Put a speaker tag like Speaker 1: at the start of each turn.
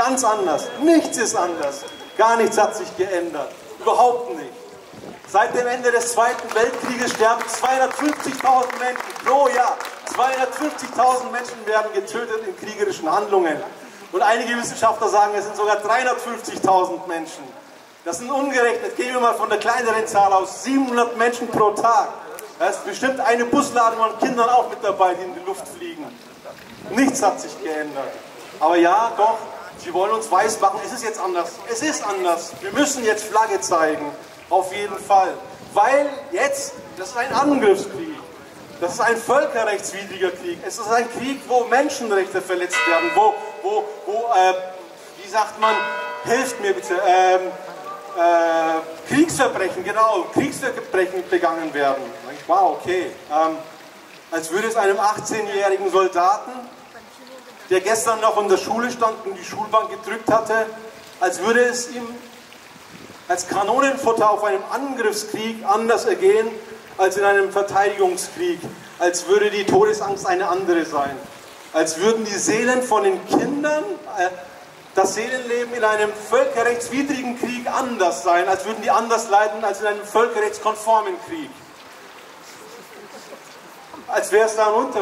Speaker 1: Ganz anders. Nichts ist anders. Gar nichts hat sich geändert. Überhaupt nicht. Seit dem Ende des Zweiten Weltkrieges sterben 250.000 Menschen pro Jahr. 250.000 Menschen werden getötet in kriegerischen Handlungen. Und einige Wissenschaftler sagen, es sind sogar 350.000 Menschen. Das sind ungerechnet, gehen wir mal von der kleineren Zahl aus, 700 Menschen pro Tag. Da ist bestimmt eine Busladung an Kindern auch mit dabei, die in die Luft fliegen. Nichts hat sich geändert. Aber ja, doch, sie wollen uns weismachen, es ist jetzt anders. Es ist anders. Wir müssen jetzt Flagge zeigen. Auf jeden Fall. Weil jetzt, das ist ein Angriffskrieg. Das ist ein völkerrechtswidriger Krieg. Es ist ein Krieg, wo Menschenrechte verletzt werden, wo, wo, wo äh, wie sagt man, helft mir bitte, ähm, äh, Kriegsverbrechen, genau, Kriegsverbrechen begangen werden. Wow, okay. Ähm, als würde es einem 18-jährigen Soldaten, der gestern noch in der Schule stand und die Schulbank gedrückt hatte, als würde es ihm als Kanonenfutter auf einem Angriffskrieg anders ergehen als in einem Verteidigungskrieg, als würde die Todesangst eine andere sein, als würden die Seelen von den Kindern, äh, das Seelenleben in einem völkerrechtswidrigen Krieg anders sein, als würden die anders leiden als in einem völkerrechtskonformen Krieg. Als wäre es da ein Unterschied.